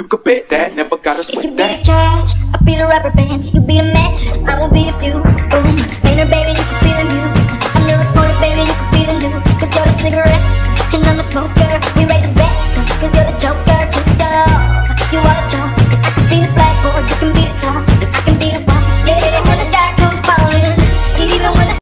You could bet that, never gotta If you be the cash, I'll be the rubber band. You be the match, I will be the fuel. Boom, painter baby, you could be the new. I'm the reporter, baby, you could be the new. Cause you're the cigarette, and I'm the smoker. We ready?